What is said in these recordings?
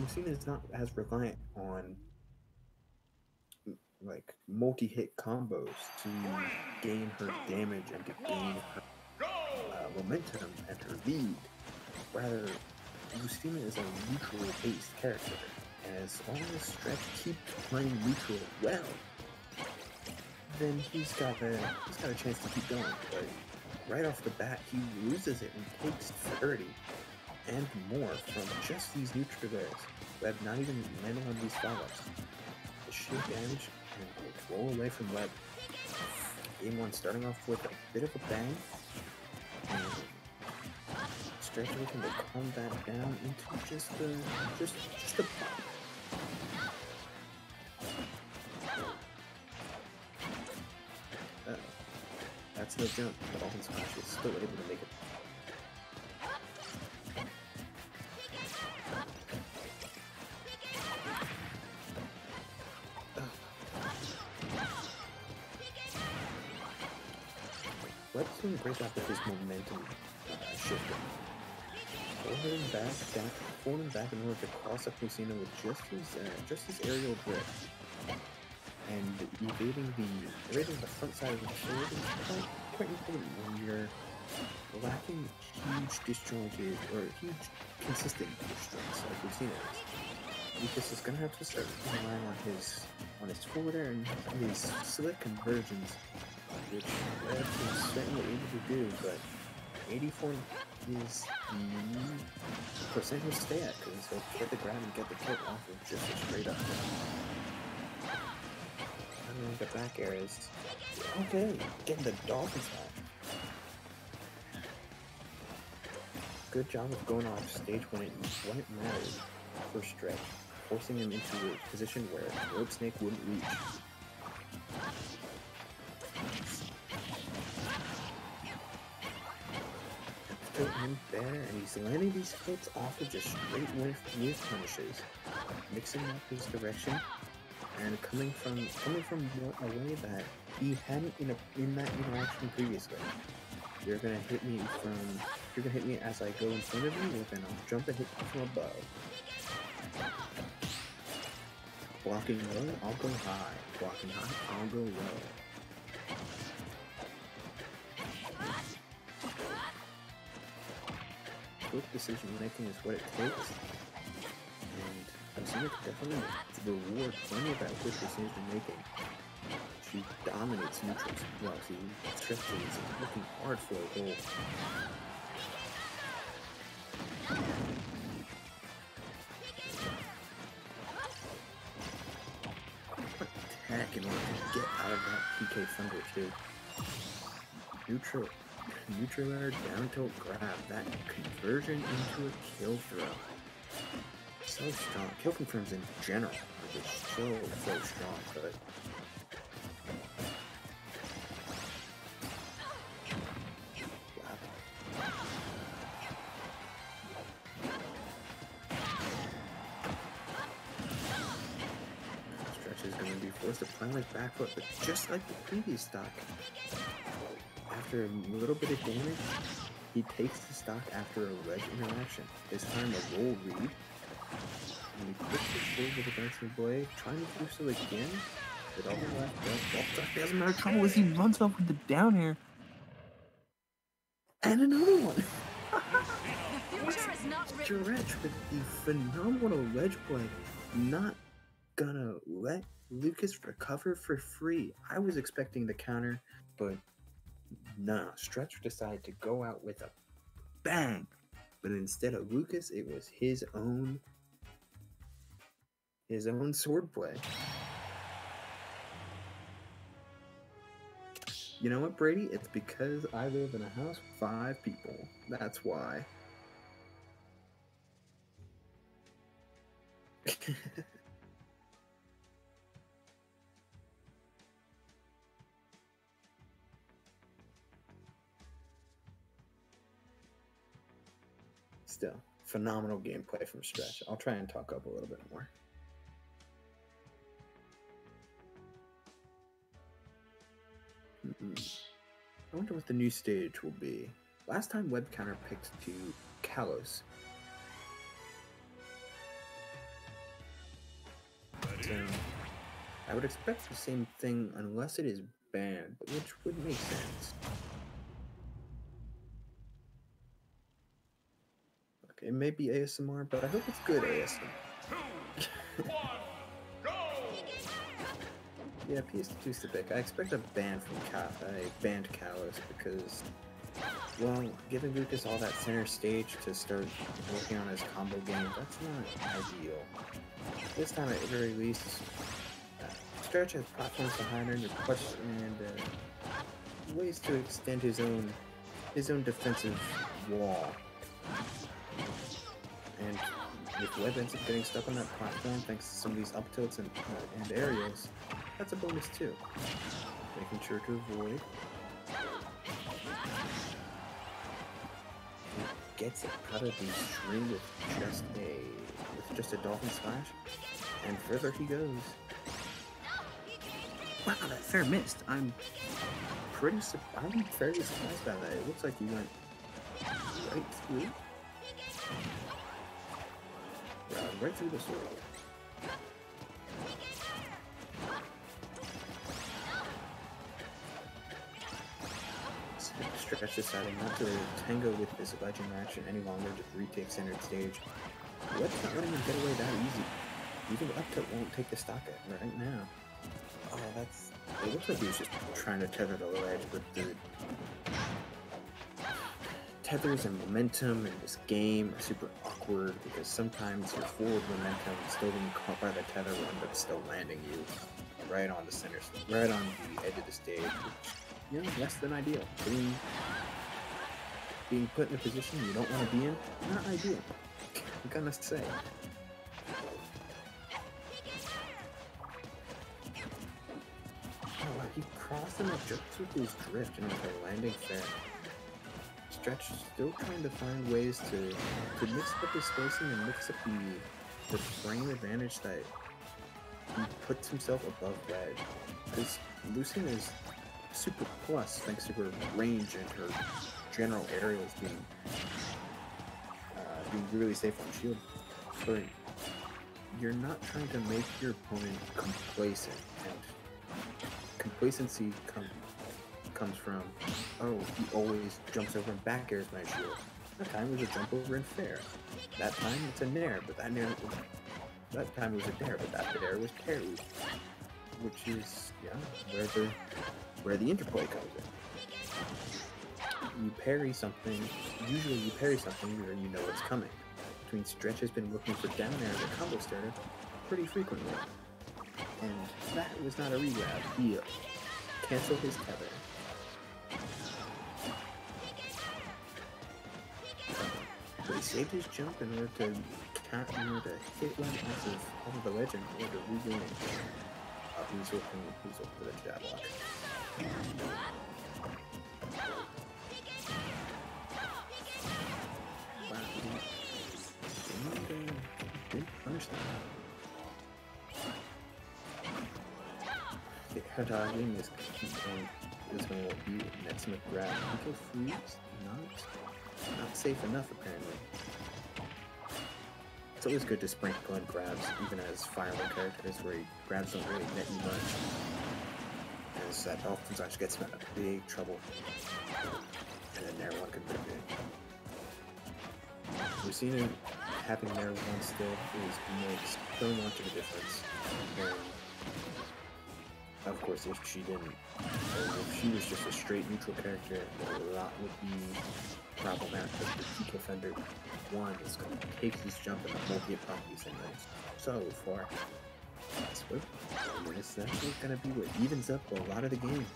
Lucina is not as reliant on like multi-hit combos to gain her damage and to gain her uh, momentum and her lead. Rather, Lucina is a neutral-based character, and as long as Stretch keeps playing neutral well, then he's got a he's got a chance to keep going. But right off the bat, he loses it and takes 30 and more from just these neutral guys who have not even landed on these follow-ups. The sheer damage and roll away from Webb. Game one starting off with a bit of a bang. And Stretch looking to calm that down into just a just just a pop. That's no jump, but Dolphin Slash is still able to make it. Webb's doing a with his momentum uh. Forward and back, back, and back in order to cross up Lucina with just his uh, just his aerial grip. And evading the evading the front side of the shield is quite quite important when you're lacking huge disjointed or huge consistent disjoints like Lucina is. Lucas is gonna have to start relying on his on his forward air and his slick conversions which Red is certainly to do, but 84 is the percent he'll stay at, because he'll get the grab and get the kick off of just a straight up. Don't know, the back air is okay, getting the Dolphins back. Good job of going off stage when it when it mattered for stretch, forcing him into a position where Rope Snake wouldn't reach. In there, and he's landing these hits off of just straight whiff, whiff punishes, mixing up his direction, and coming from coming from a way that he hadn't in a, in that interaction previously. You're gonna hit me from you're gonna hit me as I go in front of you, then I'll jump and hit you from above. Blocking low, I'll go high. Blocking high, I'll go low. Quick decision making is what it takes. And Lucina can definitely reward plenty of that quick decision making. She dominates neutrals well. She and looking hard for a goal. Attack in order to get out of that PK Thunder too. Neutral neutral down tilt grab. That conversion into a kill throw. So strong. Kill confirms in general are just so, so strong, but Stretch is going to be forced to play like back foot, but just like the previous stock, after a little bit of damage, he takes the stock after a ledge interaction. This time a roll read. And he puts the forward with the dancing blade, trying to do so again. But all the left does doesn't matter trouble as he runs off with the down air. And another one. Stretch with the phenomenal ledge play. Not gonna let Lucas recover for free. I was expecting the counter, but Nah, Stretch decided to go out with a bang. But instead of Lucas, it was his own his own swordplay. You know what, Brady? It's because I live in a house with five people. That's why. Still, phenomenal gameplay from Stretch. I'll try and talk up a little bit more. Mm-hmm. I wonder what the new stage will be. Last time Webb Counter picked to Kalos. um, I would expect the same thing unless it is banned, which would make sense. Okay, it may be ASMR, but I hope it's good ASMR. yeah, PS2 Stick. I expect a ban from Cal a banned Kalos because well, giving Lucas all that center stage to start working on his combo game, that's not ideal. This time, at the very least, uh, Stretch has platforms behind her and push and uh, ways to extend his own his own defensive wall. And if Webb ends up getting stuck on that platform thanks to some of these up tilts and, uh, and aerials, that's a bonus too. Making sure to avoid gets it out of the string with just a with just a dolphin splash, and further he goes. Wow, that fair missed. I'm pretty I'm fairly surprised by that. It looks like he went right through. Yeah, right through the sword. Stretch deciding not to tango with this legend action any longer, just retake centered stage. What's not letting him get away that easy? Even the up tilt won't take the stock at right now. Oh, that's... It looks like he was just trying to tether the ledge, but the tethers and momentum in this game are super awkward because sometimes your forward momentum is still being caught by the tether one, but it's still landing you right on the center, right on the edge of the stage, which you know, less than ideal. Being, being put in a position you don't want to be in, not ideal. I'm gonna say. Oh, wow, he crossed him up just with his drift and landing fair. Stretch still trying to find ways to, to mix up his spacing and mix up the, the frame advantage that he puts himself above ledge. Because Lucina is super plus thanks to her range and her general aerials being uh, being really safe on shield. But you're not trying to make your opponent complacent, and complacency com comes from oh he always jumps over and back airs my shield. That time was a jump over and fair. That time it's a nair, but that nair that time was a nair, but that nair was parried. Which is yeah, where the where the interplay comes in. You parry something, usually you parry something where you know it's coming. Between Stretch has been looking for down air as a combo starter pretty frequently. And that was not a regrab. He canceled his tether. Saved his jump in order to in order to hit one off of, off of the legend in order to regain. Uh, he's open, he's open for the jab lock. The dodging is is going to be to grab. PK Freeze not not safe enough apparently. It's always good to sprinkle in grabs, even as final characters where grabs don't really net you much is that oftentimes gets him in big trouble. And then Nair 1 could be big. We've seen him having Nair 1 still is makes so much of a difference. And of course, if she didn't, if she was just a straight neutral character, that would be problematic. But the PK Thunder 1 is going to take this jump and multi-hit properties in so far. That's what it's actually gonna be what evens up a lot of the game.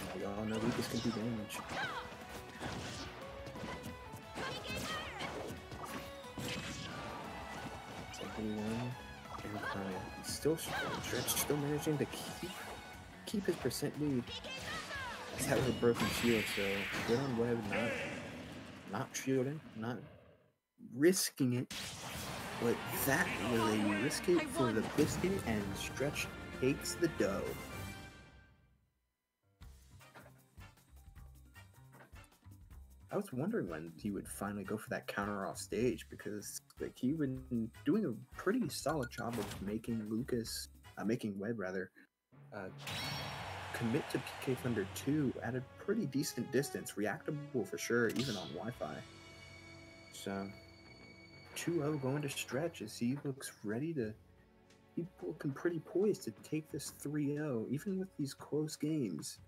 And we all know Lucas can do damage. Still stretch, still managing to keep keep his percent lead. That was a broken shield, so good on Webb not not shielding, not risking it. But that was a risk it for the biscuit, and Stretch takes the dough. I was wondering when he would finally go for that counter off stage because like he been doing a pretty solid job of making Lucas, uh, making Webb rather, uh, commit to PK Thunder 2 at a pretty decent distance, reactable for sure, even on Wi-Fi. So 2-0 going to stretch as he looks ready to. He's looking pretty poised to take this 3-0, even with these close games.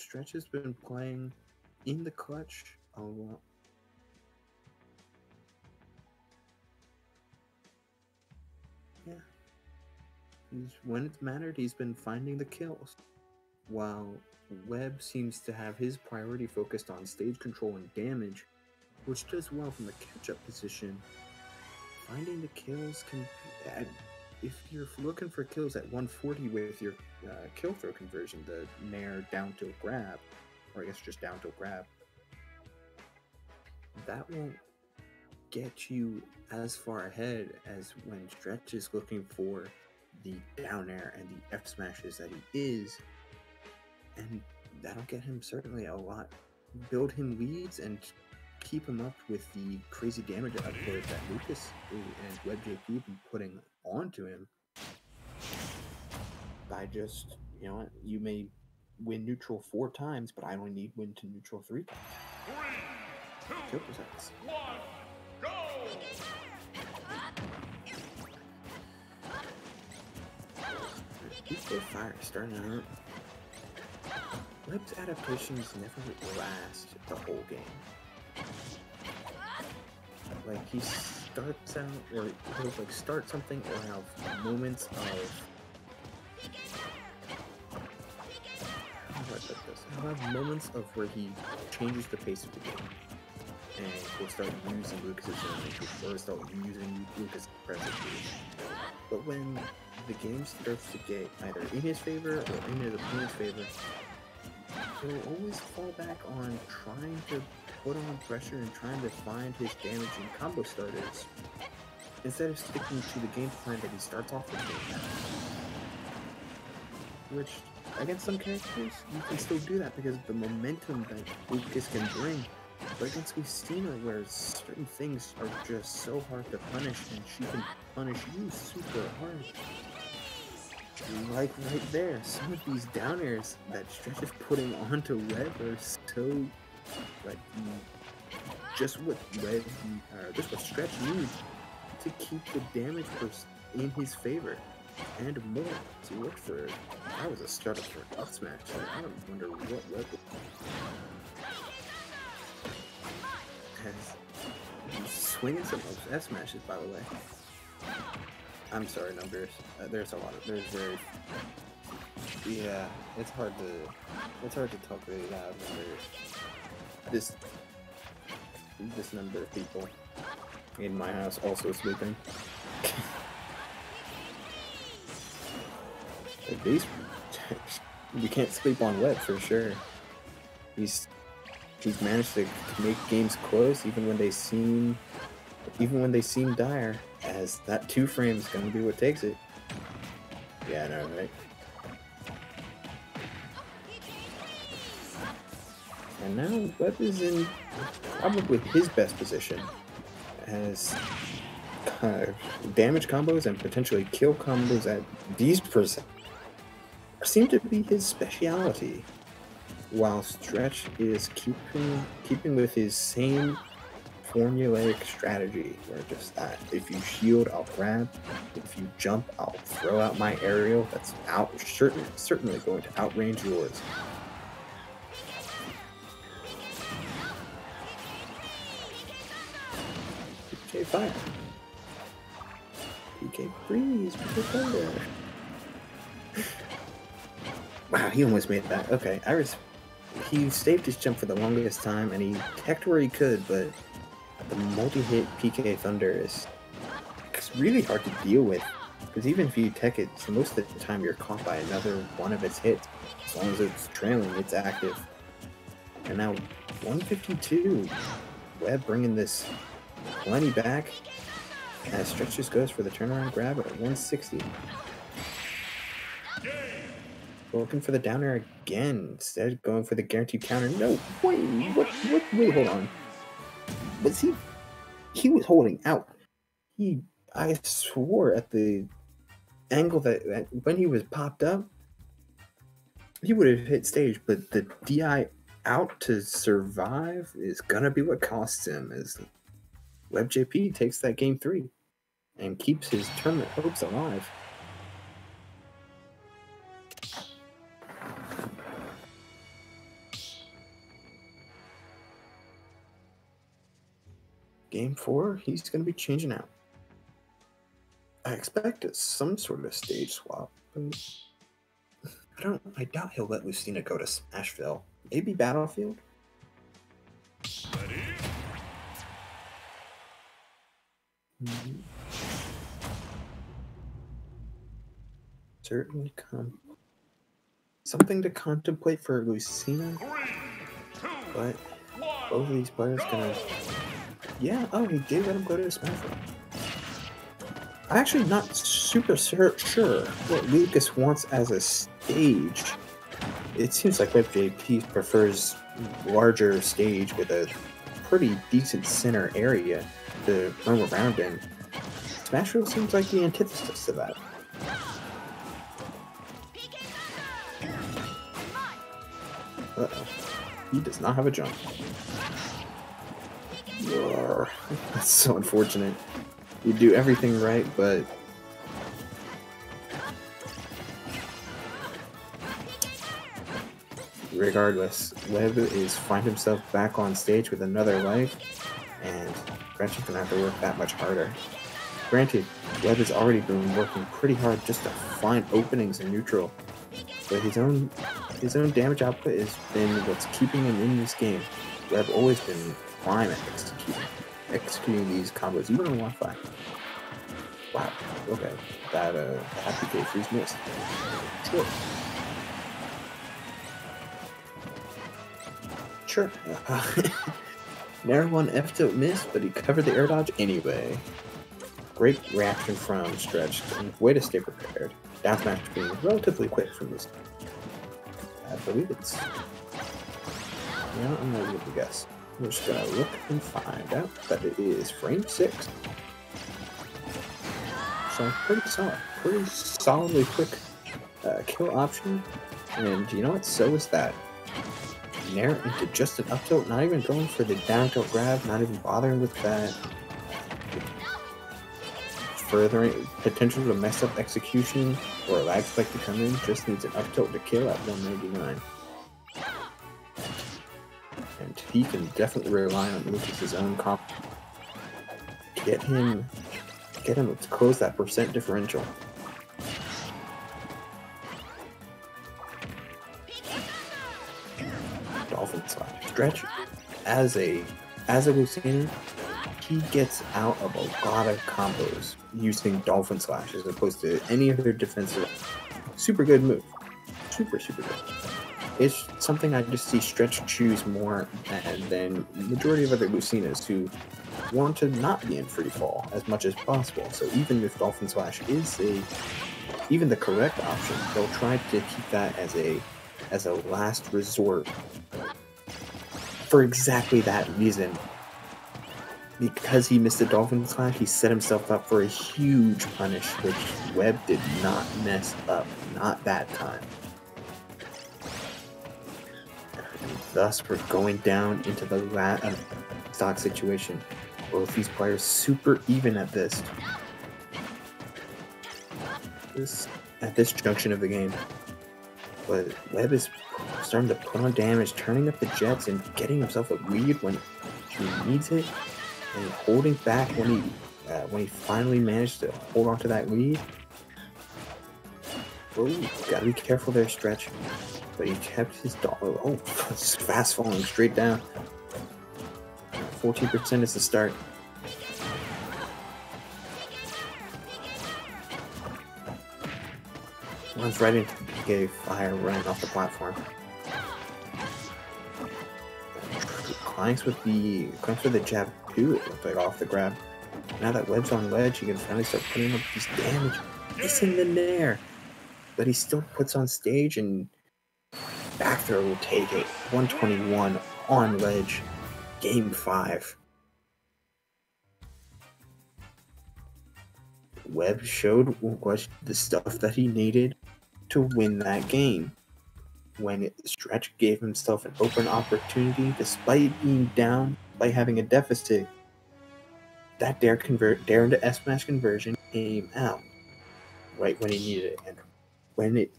Stretch has been playing in the clutch a lot. Yeah. He's, when it's mattered, he's been finding the kills. While Webb seems to have his priority focused on stage control and damage, which does well from the catch-up position. Finding the kills can, if you're looking for kills at 140 with your uh, kill throw conversion, the nair down tilt grab, or I guess just down tilt grab, that won't get you as far ahead as when Stretch is looking for the down air and the F smashes that he is, and that'll get him certainly a lot, build him leads and keep him up with the crazy damage output that Lucas and Webb JP been putting onto him by just you know you may win neutral four times, but I only need win to neutral three times. Three, two, one, go! PK Fire starting out. Webb's adaptations never last the whole game. Like he starts out, or he'll like start something, or have moments of. How do I put this? He'll have moments of where he changes the pace of the game, and he'll start using Lucas's or start using Lucas' presence. But when the game starts to get either in his favor or in his opponent's favor, he'll always fall back on trying to put on pressure and trying to find his damaging combo starters instead of sticking to the game plan that he starts off with. Which, against some characters, you can still do that because of the momentum that Lucas can bring. But against Lucina, where certain things are just so hard to punish, and she can punish you super hard. Like right there, some of these downers that Stretch is putting onto Webb are so like just what Red uh, just what Stretch needs to keep the damage in his favor and more to look for. That was a startup for up smash. I don't wonder what level. Has he's swinging some F smashes by the way. I'm sorry, numbers. Uh, there's a lot of there's very yeah. It's hard to it's hard to talk when there's this this number of people in my house also sleeping. Least you can't sleep on Webb for sure. He's he's managed to make games close even when they seem even when they seem dire, as that two frame is gonna be what takes it. Yeah, I know, right? And now Webb is in probably his best position as uh, damage combos and potentially kill combos at these percent seem to be his speciality. While Stretch is keeping keeping with his same formulaic strategy, where just that if you shield, I'll grab. If you jump, I'll throw out my aerial. That's out certain certainly going to outrange yours. Fire. Freeze. PK Thunder. wow, he almost made that. Okay, Iris. He saved his jump for the longest time, and he teched where he could, but the multi-hit PK Thunder is it's really hard to deal with. Because even if you tech it, most of the time you're caught by another one of its hits. As long as it's trailing, it's active. And now 152. Webb bringing this plenty back. As Stretch just goes for the turnaround grab at 160. Looking for the downer again. Instead, going for the guaranteed counter. No, wait, what? What? Wait, hold on. Was he? He was holding out. He, I swore at the angle that, that when he was popped up, he would have hit stage, but the DI out to survive is gonna be what costs him. As WebbJP takes that game three and keeps his tournament hopes alive. Game four, he's going to be changing out. I expect it's some sort of stage swap, I don't. I doubt he'll let Lucina go to Smashville. Maybe Battlefield. Certainly come. Something to contemplate for Lucina. But both of these players gonna. Yeah, oh, he did let him go to Smashville. I'm actually not super sure, sure what Lucas wants as a stage. It seems like WebbJP prefers larger stage with a pretty decent center area to roam around in. Smashville seems like the antithesis to that. Uh-oh. He does not have a jump. That's so unfortunate you do everything right, but regardless, Webb is find himself back on stage with another life, and Gretchen's gonna have to work that much harder. Granted, Webb has already been working pretty hard just to find openings in neutral, but his own his own damage output has been what's keeping him in this game. I've always been prime at executing executing these combos even on Wi-Fi. Wow. Okay. That uh PK Freeze missed. Sure. Sure. One F tilt missed, but he covered the air dodge anyway. Great reaction from Stretch. Way to stay prepared. Down smash being relatively quick from this. I believe it's. Yeah, I'm gonna give a guess. We're just gonna look and find out that it is frame six. So pretty solid, pretty solidly quick uh, kill option. And you know what? So is that. Nair into just an up tilt, not even going for the down tilt grab, not even bothering with that. Furthering potential to mess up execution or lag spike to come in, just needs an up tilt to kill at 199 and he can definitely rely on Lucas's own comp. Get him, get him to close that percent differential. Dolphin slash stretch as a as a Lucina, he gets out of a lot of combos using Dolphin Slash as opposed to any other defensive. Super good move. Super, super good it's something I just see Stretch choose more than the majority of other Lucinas who want to not be in free fall as much as possible. So even if Dolphin Slash is a even the correct option, they'll try to keep that as a as a last resort for exactly that reason. Because he missed the Dolphin Slash, he set himself up for a huge punish, which Webb did not mess up, not that time. Thus, we're going down into the uh, stock situation. Both these players super even at this. This at this junction of the game. But Webb is starting to put on damage, turning up the jets and getting himself a lead when he needs it, and holding back when he uh, when he finally managed to hold on to that lead. Oh, gotta be careful there, Stretch but he kept his dollar. Oh, fast falling straight down. 14% is the start. Runs right into the fire running off the platform. Clanks with the clanks with the jab too, it looked like off the grab. Now that Webb's on ledge, he can finally start putting up this damage. Missing the nair. but he still puts on stage and back throw will take it. 121 on ledge, game five. Webb showed oh what the stuff that he needed to win that game. When Stretch gave himself an open opportunity, despite being down, by having a deficit, that dare convert dare into S smash conversion came out right when he needed it. And when it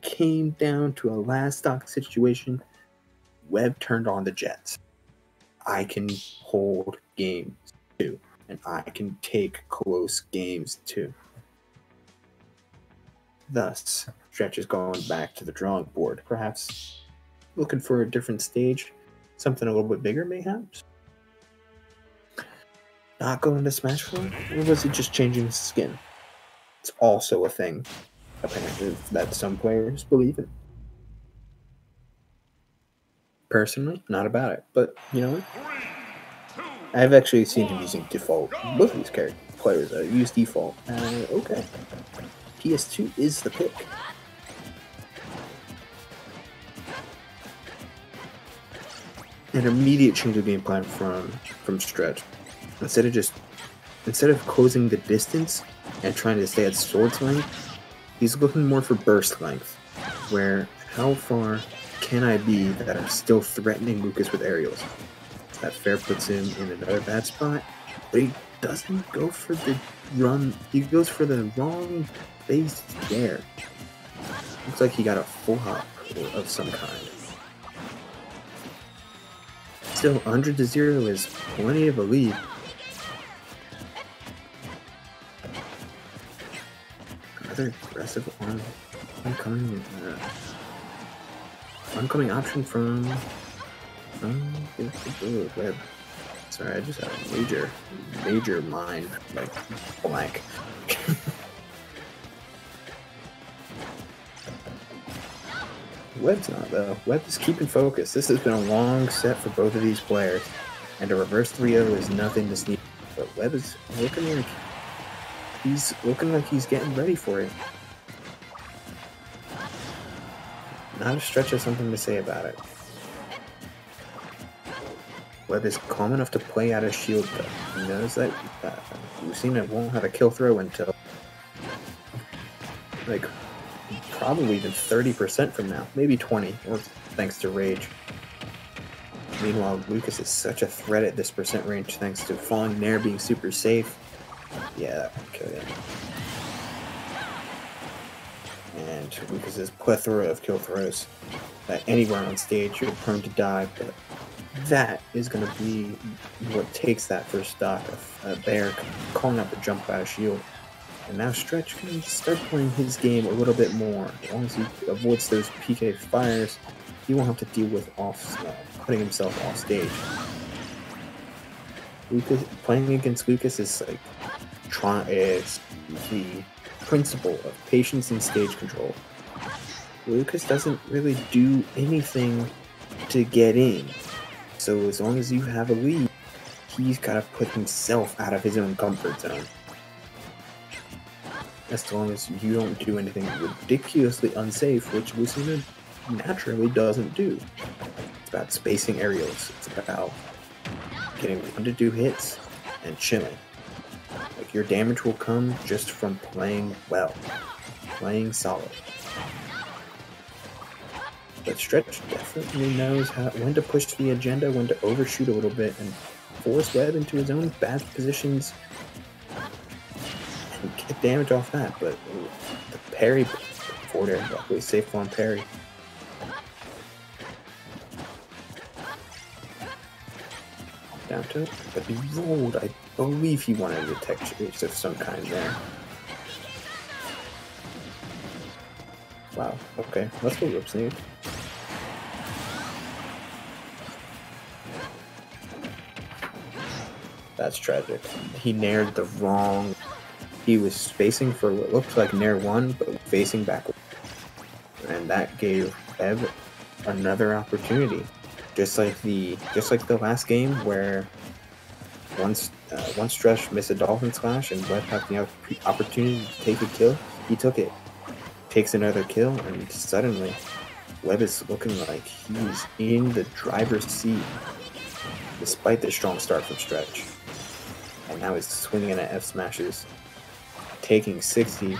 came down to a last stock situation, Webb turned on the Jets. I can hold games too, and I can take close games too. Thus, Stretch is going back to the drawing board, perhaps looking for a different stage, something a little bit bigger, mayhaps. Not going to Smash 4? Or was it just changing skin? It's also a thing, apparently, that some players believe in. Personally, not about it, but you know what? I've actually seen him using default. Both of these character players uh, use default. Uh, okay. PS2 is the pick. An immediate change of game plan from from Stretch. Instead of just instead of closing the distance and trying to stay at sword's length, he's looking more for burst length. Where how far can I be that I'm still threatening Lucas with aerials? That fair puts him in another bad spot, but he doesn't go for the run. He goes for the wrong base there. Looks like he got a full hop of some kind. Still, 100 to 0 is plenty of a lead. Another aggressive on oncoming, uh, oncoming option from, um, Webb. Sorry, I just had a major, major mind like blank. Webb's not though. Webb is keeping focus. This has been a long set for both of these players, and a reverse 3-0 is nothing to sneak. But Webb is looking like he's looking like he's getting ready for it. Not a stretch of something to say about it. Webb is calm enough to play out of shield though. He knows that uh, Lucina won't have a kill throw until like probably even 30% from now, maybe 20, or thanks to Rage. Meanwhile, Lucas is such a threat at this percent range thanks to falling Nair being super safe. Yeah, that would kill him. And Lucas's plethora of kill throws. That anywhere on stage, you're prone to die, but that is going to be what takes that first stock of a bear calling up a jump out of shield. And now Stretch can start playing his game a little bit more. As long as he avoids those PK fires, he won't have to deal with off uh, putting himself off stage. Lucas playing against Lucas is like trying is the principle of patience and stage control. Lucas doesn't really do anything to get in. So as long as you have a lead, he's got to put himself out of his own comfort zone as long as you don't do anything ridiculously unsafe, which Lucina naturally doesn't do. It's about spacing aerials. It's about getting one to do hits and chilling. Like your damage will come just from playing well, playing solid. But Stretch definitely knows how when to push the agenda, when to overshoot a little bit, and force Webb into his own bad positions get damage off that, but the parry forward air, luckily safe on parry. Down to it, but he rolled. I believe he wanted a tech chase of some kind there. Wow, okay, let's go whip sneak. That's tragic. He nared the wrong he was facing for what looked like Nair 1, but facing backward. And that gave Ev another opportunity. Just like the just like the last game where once uh, once Stretch missed a Dolphin Slash and Webb had the opportunity to take a kill, he took it. takes another kill, and suddenly Webb is looking like he's in the driver's seat, despite the strong start from Stretch. And now he's swinging at F smashes, taking 60.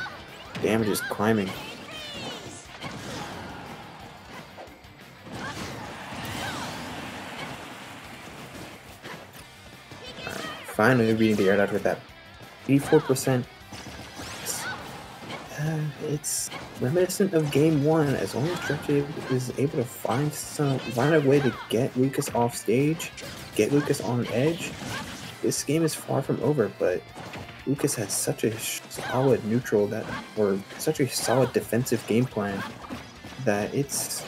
Damage is climbing. finally beating the air dodge with that 84%. Uh, it's reminiscent of game one. As long as Stretch is able to find some find a way to get Lucas off stage, get Lucas on edge, this game is far from over. But Lucas has such a solid neutral that, or such a solid defensive game plan that it's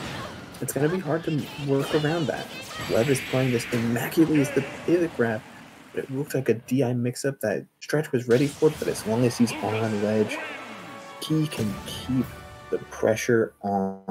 it's gonna be hard to work around that. Webb is playing this immaculately as the pivot grab but it looks like a DI mix-up that Stretch was ready for, but as long as he's on ledge, he can keep the pressure on.